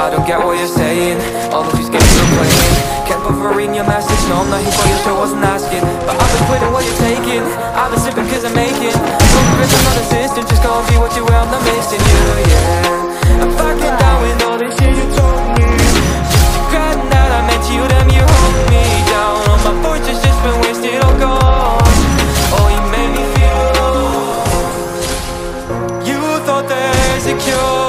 I don't get what you're saying. All of these games you're playing. Kept buffering your message. No, I'm not here for your show, wasn't asking. But I've been quitting what you're taking. I've been sipping cause I'm making Don't rip, I'm not assistant Just go and be what you were, I'm not missing you, yeah. I'm fucking down with all this shit you told me. Just regretting that I meant you, damn you hold me down. All my fortune's just been wasted, all gone. Oh, you made me feel alone. You thought there's a cure